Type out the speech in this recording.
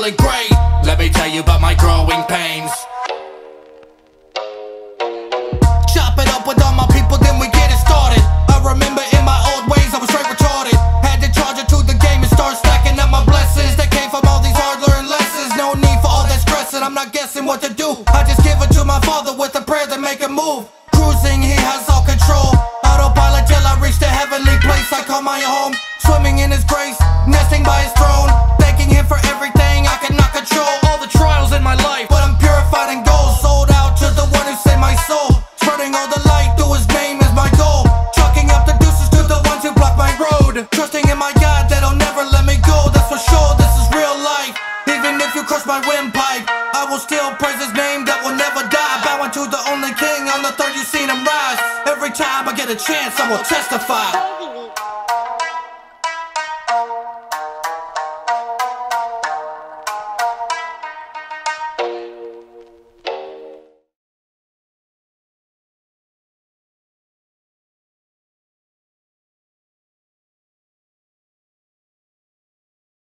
feeling great. Let me tell you about my growing pains. Chop it up with all my people, then we get it started. I remember in my old ways, I was straight retarded. Had to charge it to the game and start stacking up my blessings. That came from all these hard-learned lessons. No need for all that stressing, I'm not guessing what to do. I just give it to my father with a prayer to make him move. Cruising, he has all control. Autopilot till I reach the heavenly place. I call my home. Swimming in his grace. crush my windpipe. I will still praise his name that will never die. Bowing to the only king on the throne, you've seen him rise. Every time I get a chance, I will testify.